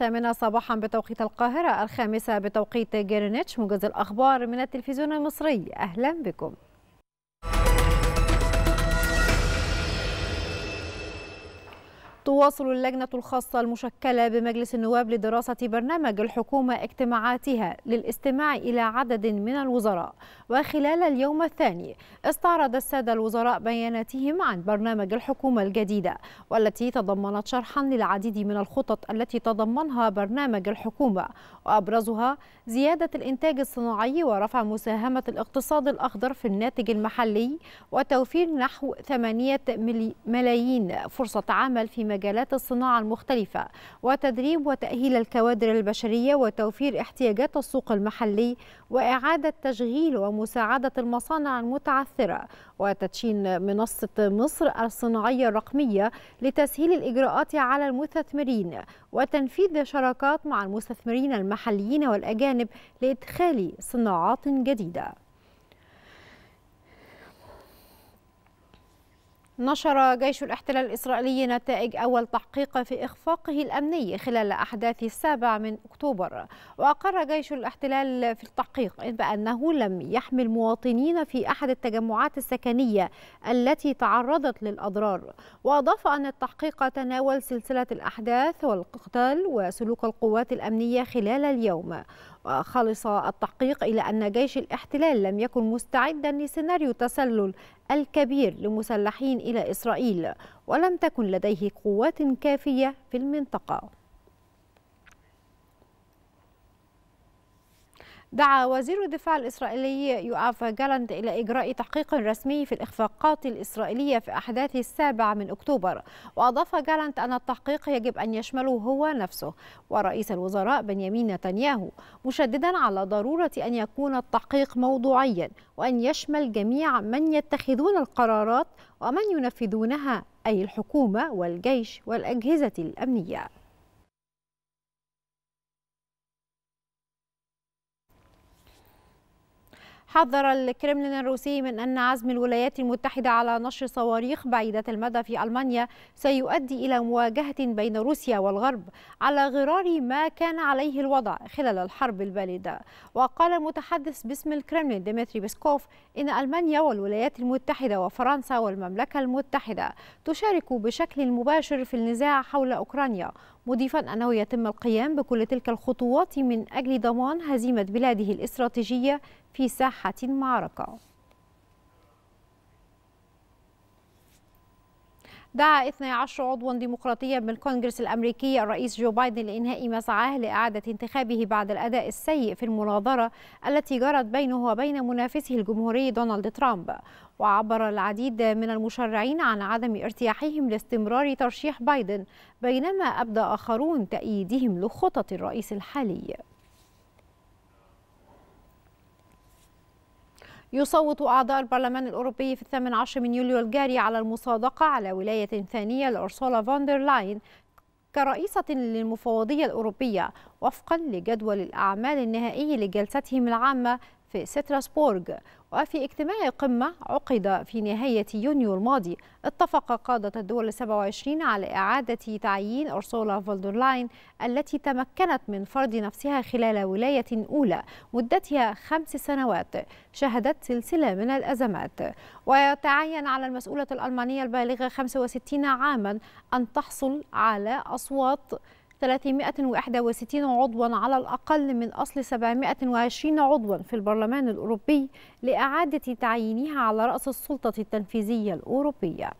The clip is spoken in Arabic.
الثامنة صباحا بتوقيت القاهرة الخامسة بتوقيت جرينتش موجز الأخبار من التلفزيون المصري. أهلا بكم. تواصل اللجنة الخاصة المشكلة بمجلس النواب لدراسة برنامج الحكومة اجتماعاتها للاستماع إلى عدد من الوزراء. وخلال اليوم الثاني استعرض السادة الوزراء بياناتهم عن برنامج الحكومة الجديدة والتي تضمنت شرحا للعديد من الخطط التي تضمنها برنامج الحكومة وأبرزها زيادة الإنتاج الصناعي ورفع مساهمة الاقتصاد الأخضر في الناتج المحلي وتوفير نحو 8 ملايين فرصة عمل في مجالات الصناعة المختلفة وتدريب وتأهيل الكوادر البشرية وتوفير احتياجات السوق المحلي وإعادة تشغيل ومساعدة المصانع المتعثرة وتدشين منصة مصر الصناعية الرقمية لتسهيل الإجراءات على المستثمرين وتنفيذ شراكات مع المستثمرين المحليين والأجانب لإدخال صناعات جديدة. نشر جيش الاحتلال الإسرائيلي نتائج أول تحقيق في إخفاقه الأمني خلال أحداث السابع من أكتوبر. وأقر جيش الاحتلال في التحقيق بأنه لم يحمل مواطنين في أحد التجمعات السكنية التي تعرضت للأضرار. وأضاف أن التحقيق تناول سلسلة الأحداث والقتال وسلوك القوات الأمنية خلال اليوم. وخلص التحقيق إلى أن جيش الاحتلال لم يكن مستعدا لسيناريو تسلل الكبير لمسلحين إلى إسرائيل ولم تكن لديه قوات كافية في المنطقة. دعا وزير الدفاع الإسرائيلي يوآف جالانت إلى إجراء تحقيق رسمي في الإخفاقات الإسرائيلية في أحداث السابع من أكتوبر. وأضاف جالانت أن التحقيق يجب أن يشمله هو نفسه ورئيس الوزراء بنيامين نتنياهو مشددا على ضرورة أن يكون التحقيق موضوعيا وأن يشمل جميع من يتخذون القرارات ومن ينفذونها أي الحكومة والجيش والأجهزة الأمنية. حذر الكرملين الروسي من أن عزم الولايات المتحدة على نشر صواريخ بعيدة المدى في ألمانيا سيؤدي إلى مواجهة بين روسيا والغرب على غرار ما كان عليه الوضع خلال الحرب الباردة. وقال المتحدث باسم الكرملين ديمتري بيسكوف إن ألمانيا والولايات المتحدة وفرنسا والمملكة المتحدة تشارك بشكل مباشر في النزاع حول أوكرانيا مضيفا أنه يتم القيام بكل تلك الخطوات من أجل ضمان هزيمة بلاده الإستراتيجية في ساحة المعركة. دعا 12 عضوا ديمقراطيا بالكونغرس الأمريكي الرئيس جو بايدن لإنهاء مسعاه لإعادة انتخابه بعد الأداء السيء في المناظرة التي جرت بينه وبين منافسه الجمهوري دونالد ترامب. وعبر العديد من المشرعين عن عدم ارتياحهم لاستمرار ترشيح بايدن بينما ابدى اخرون تأييدهم لخطط الرئيس الحالي. يصوت أعضاء البرلمان الأوروبي في الثامن عشر من يوليو الجاري على المصادقة على ولاية ثانية لأرسولا فوندر لاين كرئيسة للمفوضية الأوروبية وفقا لجدول الأعمال النهائي لجلستهم العامة في ستراسبورغ وفي اجتماع قمة عقد في نهاية يونيو الماضي. اتفق قادة الدول السبع وعشرين على إعادة تعيين أرسولا فوندرلاين التي تمكنت من فرض نفسها خلال ولاية أولى مدتها خمس سنوات. شهدت سلسلة من الأزمات. ويتعين على المسؤولة الألمانية البالغة 65 عاما أن تحصل على أصوات 361 عضوا على الأقل من أصل 720 عضوا في البرلمان الأوروبي لإعادة تعيينها على رأس السلطة التنفيذية الأوروبية.